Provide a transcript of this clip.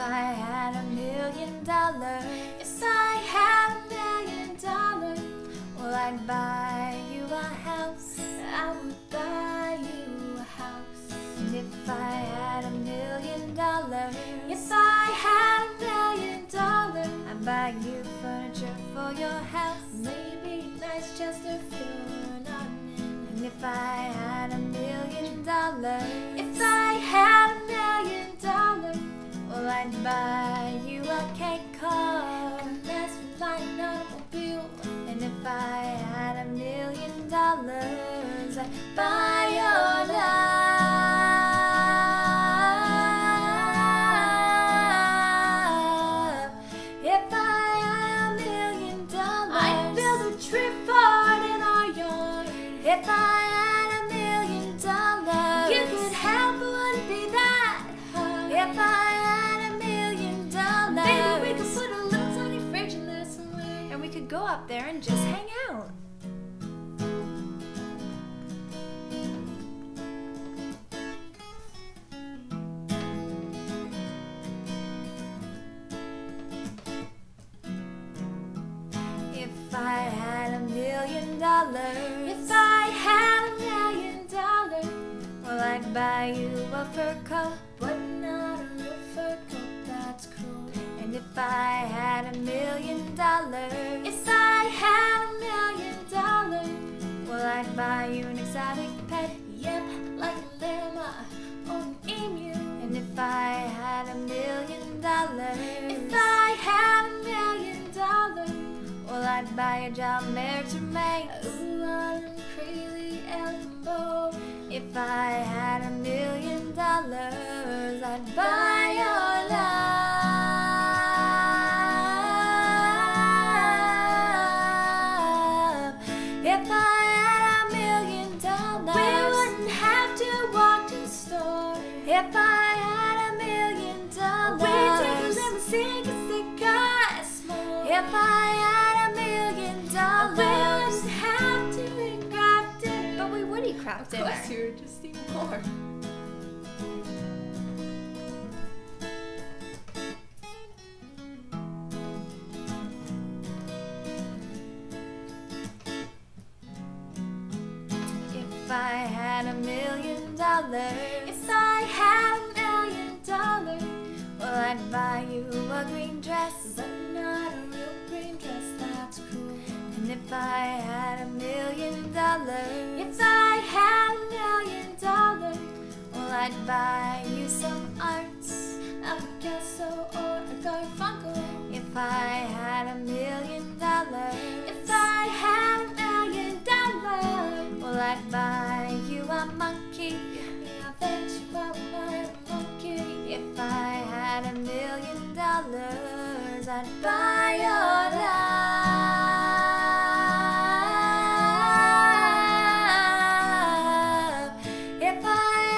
I had a million dollars, if I had a million dollars, well, I'd buy you a house. I would buy you a house. And if I had a million dollars, if I had a million dollars, I'd buy you furniture for your house. Maybe nice Chesterfield ornament. And if I had a million dollars, buy you a K-Car. And that's an automobile. And if I had a million dollars, I'd buy your love. If I had a million dollars, I'd build a tree fort in our yard. If I go up there and just hang out. If I had a million dollars, if I had a million dollars, well, I'd buy you a fur coat, I had a million dollars, if I had a million dollars, well, I'd buy you an exotic pet, yep, like a llama or an emu. And if I had a million dollars, if I had a million dollars, well, I'd buy a job mare to make. Ooh, I'm crazy elbow. If I had a million dollars, If I had a million dollars, we'd take a limousine 'cause they cost more. If I had a million dollars, we wouldn't have to Kraft Dinner. But we would eat Kraft Of course, you were just eating more. If I had a million dollars, if I had a million dollars, well, I'd buy you a green dress, but not a real green dress, that's cool. And if I had a million dollars, if I had a million dollars, well, I'd buy you some arts, a Picasso or a Garfunkel. If I had a million Bye.